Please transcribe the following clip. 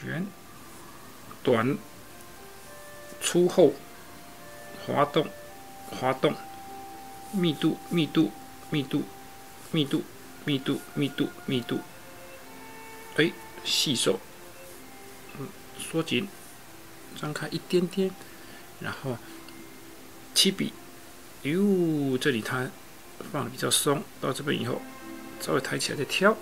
旋、短、粗厚、滑动、滑动、密度、密度、密度、密度、密度、密度、密度。哎，细瘦，嗯，缩紧，张开一点点，然后起笔，哟，这里它放的比较松，到这边以后稍微抬起来再挑。